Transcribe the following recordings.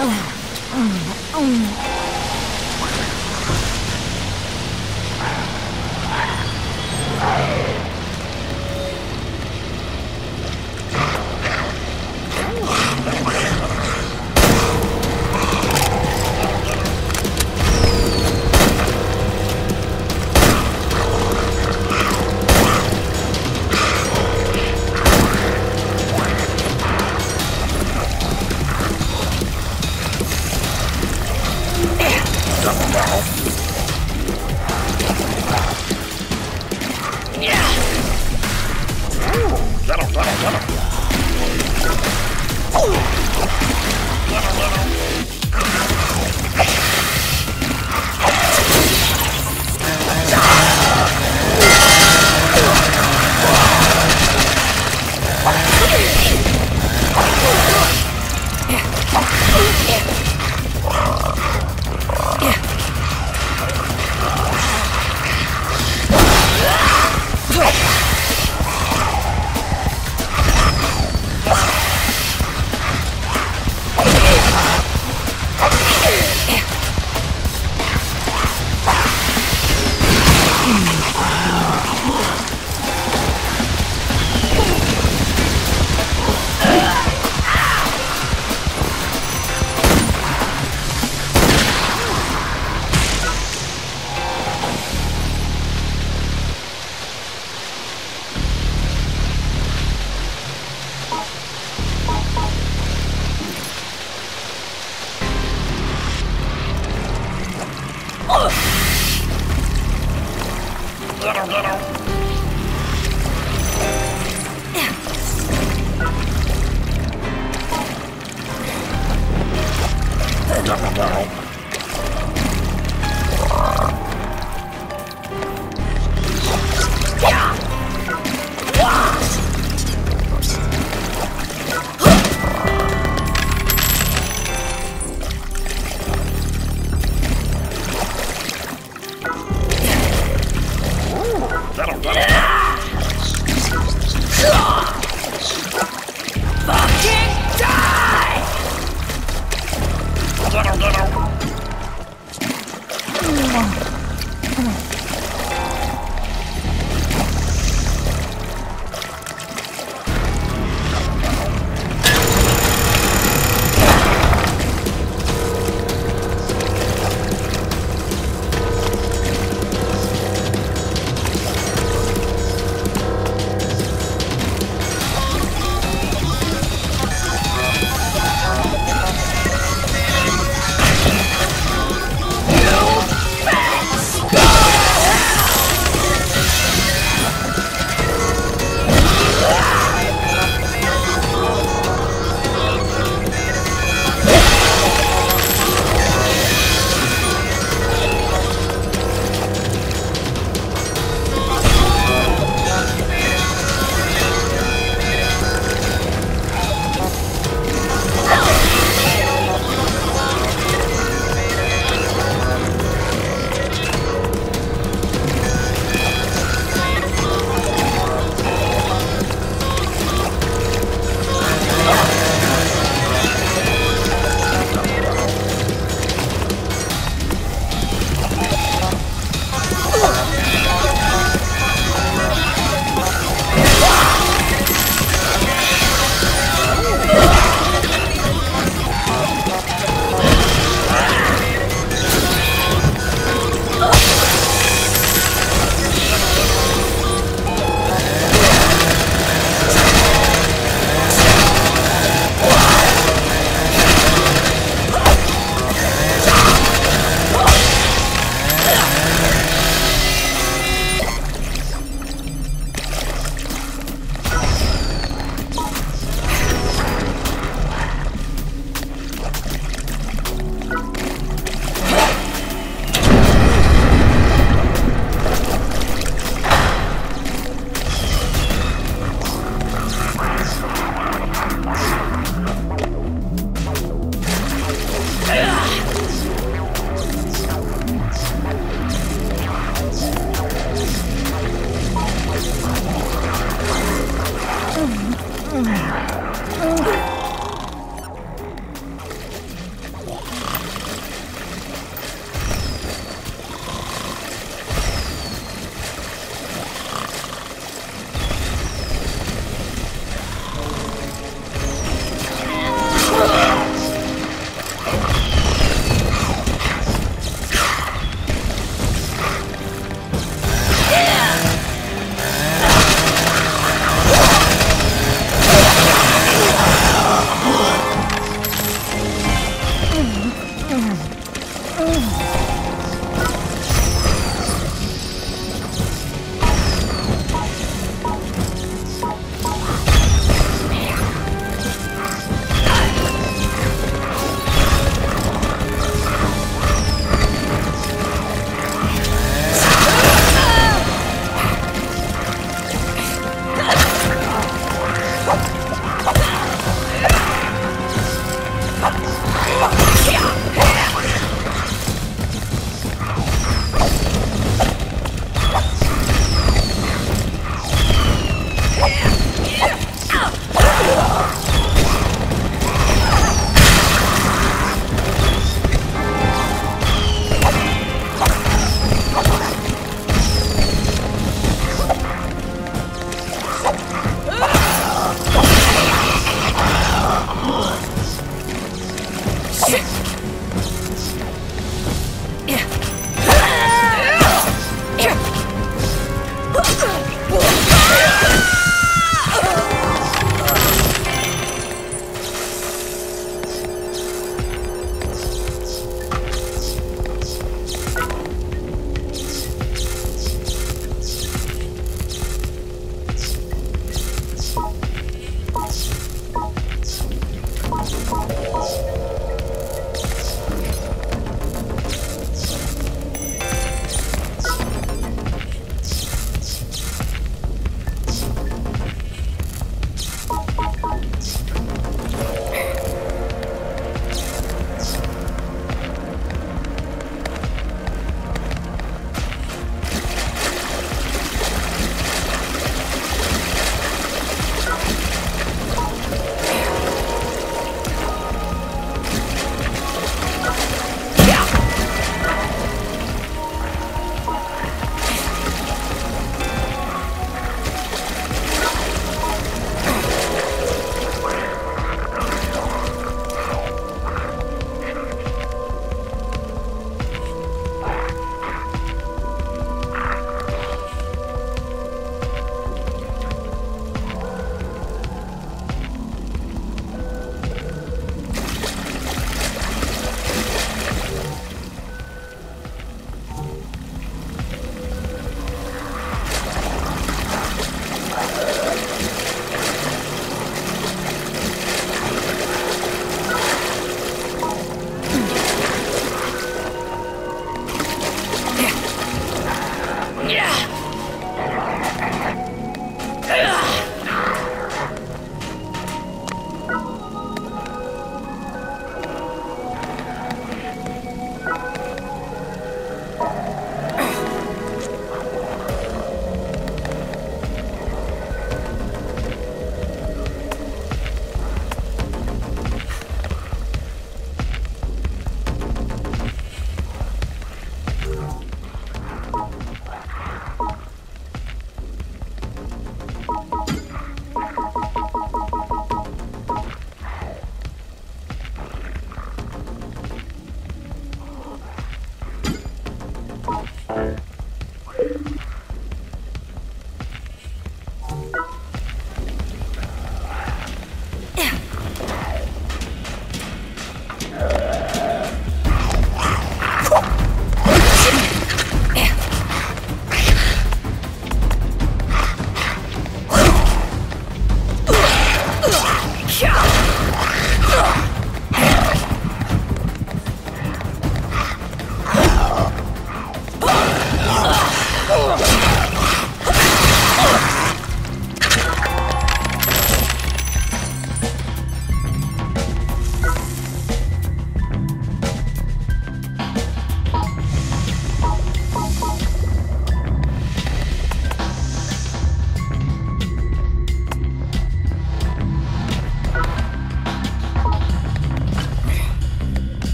Oh. oh Yeah!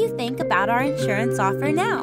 You think about our insurance offer now?